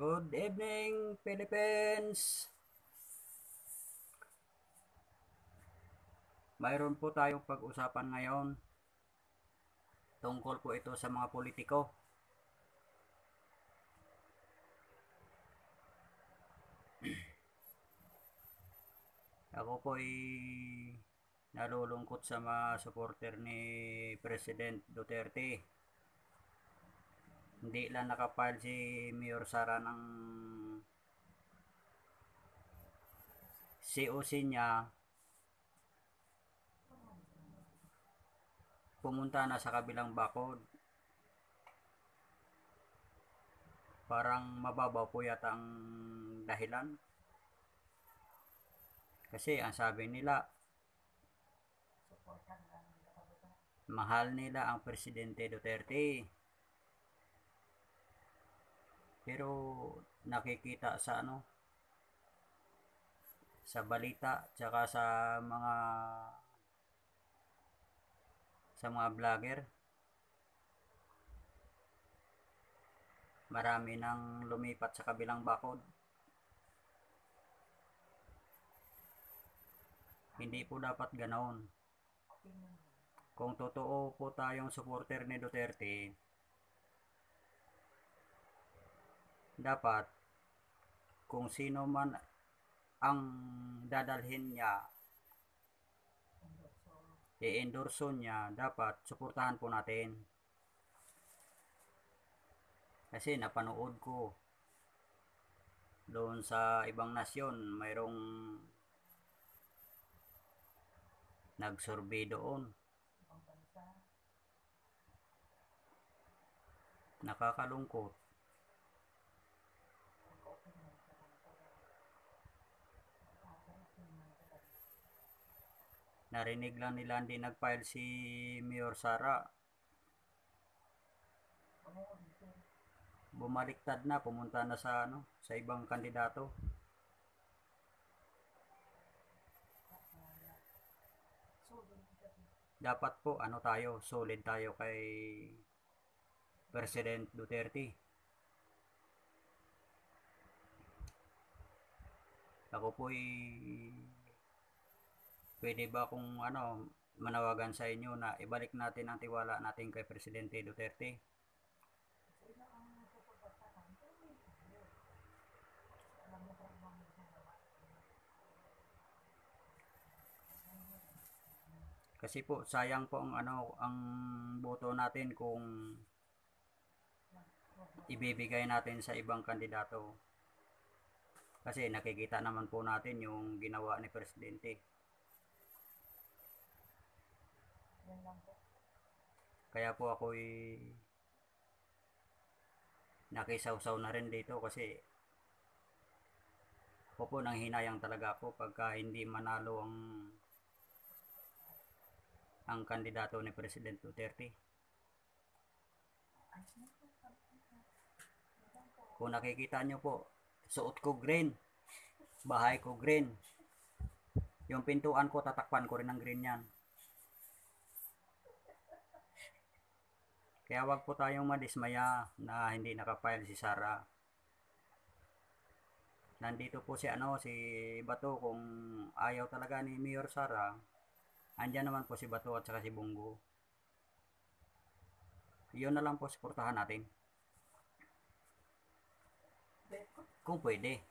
Good evening, Philippines! Mayroon po tayong pag-usapan ngayon. Tungkol po ito sa mga politiko. Ako po ay nalulungkot sa mga supporter ni President Duterte. Hindi lang nakapile si Mayor Sara ng COC niya. Pumunta na sa kabilang bakod. Parang mababaw po yata ang dahilan. Kasi ang sabi nila, mahal nila ang Presidente Duterte. Pero nakikita sa ano, sa balita, tsaka sa mga sa mga vlogger, marami nang lumipat sa kabilang bakod. Hindi po dapat ganoon. Kung totoo po tayong supporter ni Duterte, dapat kung sino man ang dadalhin niya i-endorso niya, dapat suportahan po natin. Kasi napanood ko doon sa ibang nasyon, mayroong nag-survey doon. Nakakalungkot. Narinig lang nila hindi nag-file si Mayor Sara. Bumaliktad na, pumunta na sa ano, sa ibang kandidato. Dapat po ano tayo, solid tayo kay President Duterte. Ako po pwede ba kung ano, manawagan sa inyo na ibalik natin ang tiwala natin kay Presidente Duterte? Kasi po sayang po ang ano ang boto natin kung ibibigay natin sa ibang kandidato. Kasi nakikita naman po natin yung ginawa ni Presidente. Kaya po ako nakisawsaw na rin dito kasi ako po nang hinayang talaga ako pagka hindi manalo ang ang kandidato ni President Duterte. Kung nakikita nyo po, suot ko green. Bahay ko green. Yung pintuan ko, tatakpan ko rin ng green yan. Kaya wag po tayong madismaya na hindi nakapile si Sara. Nandito po si ano si Bato kung ayaw talaga ni Mayor Sara. Andiyan naman po si Bato at saka si Bungo. Yun na lang po suportahan natin. Kung pwede.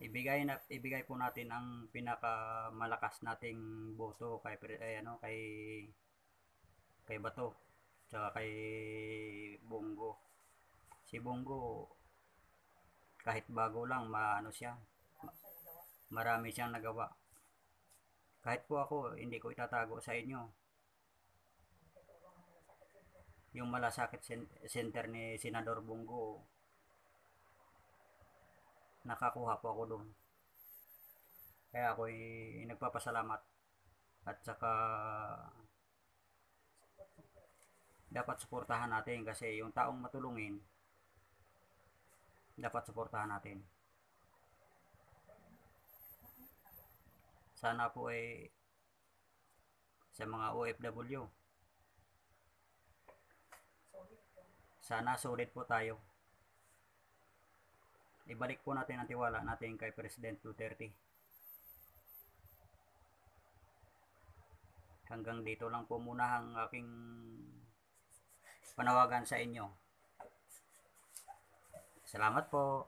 Ibigay na ibigay po natin ang pinakamalakas nating boto kay eh, ano kay kay Bato tsaka kay Bongo. Si Bongo kahit bago lang maano siya marami siyang nagawa. Kahit po ako hindi ko itatago sa inyo. Yung malasakit center ni Senador Bongo nakakuha po ako doon. Kaya ako ay nagpapasalamat at saka dapat suportahan natin kasi yung taong matulungin dapat suportahan natin. Sana po ay sa mga OFW Sana solid po tayo. Ibalik po natin ang tiwala natin kay President Duterte. Hanggang dito lang po muna ang aking panawagan sa inyo. Salamat po.